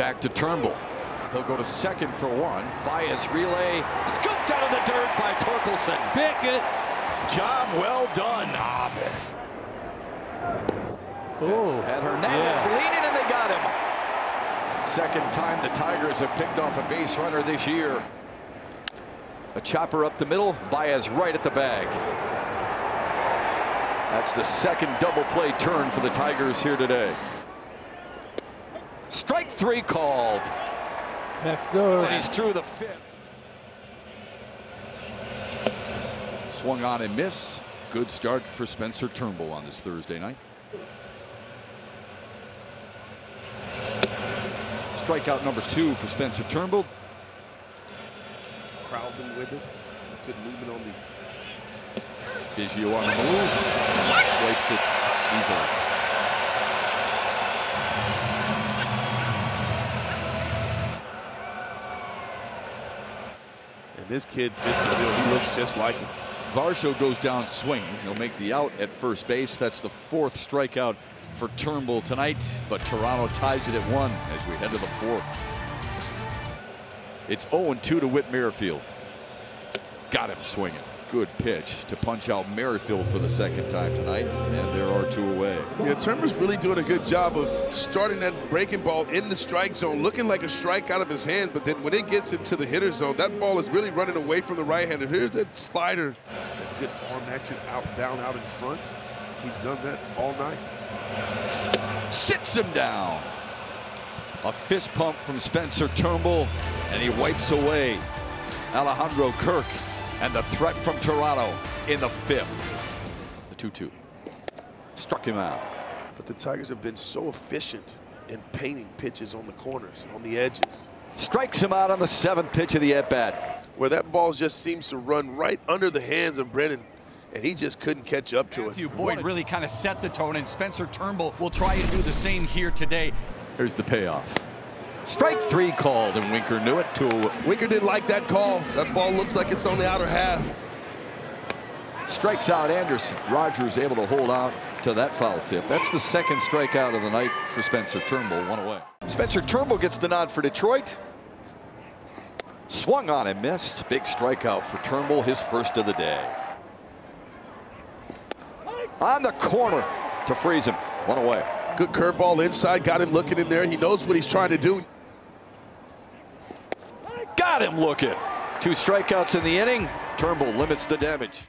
back to Turnbull. He'll go to second for one. Baez relay. Scooped out of the dirt by Torkelson. Pickett. Job well done. Oh. And Hernandez Yeah. leaning, and they got him. Second time the Tigers have picked off a base runner this year. A chopper up the middle. Baez right at the bag. That's the second double play turn for the Tigers here today. Strike three called. And he's through the fifth. Swung on and missed. Good start for Spencer Turnbull on this Thursday night. Strikeout number two for Spencer Turnbull. Crowdman with it. Good movement on the Biggio on the move. Swipes it easily. This kid fits the bill. He looks just like him. Varsho goes down swinging. He'll make the out at first base. That's the fourth strikeout for Turnbull tonight, but Toronto ties it at one as we head to the fourth. It's 0-2 to Whit Merrifield. Got him swinging. Good pitch to punch out Merrifield for the second time tonight, and there are two away. Yeah, Turner's really doing a good job of starting that breaking ball in the strike zone, looking like a strike out of his hands. But then when it gets into the hitter zone, that ball is really running away from the right-hander. Here's that slider, that good arm action out, down, out in front. He's done that all night. Sits him down. A fist pump from Spencer Turnbull, and he wipes away Alejandro Kirk and the threat from Toronto in the fifth. The 2-2. Struck him out. But the Tigers have been so efficient in painting pitches on the corners, on the edges, Strikes him out on the seventh pitch of the at-bat. where that ball just seems to run right under the hands of Brennan, and he just couldn't catch up to it. Matthew Boyd really kind of set the tone, and Spencer Turnbull will try and do the same here today. Here's the payoff. Strike three called, and Winker knew it. To Winker didn't like that call. That ball looks like it's on the outer half. strikes out Anderson. Rogers able to hold out to that foul tip. That's the second strikeout of the night for Spencer Turnbull. One away. Spencer Turnbull gets the nod for Detroit. Swung on and missed. Big strikeout for Turnbull, his first of the day. On the corner to freeze him. One away. Good curveball inside, got him looking in there. He knows what he's trying to do. Got him looking. Two strikeouts in the inning. Turnbull limits the damage.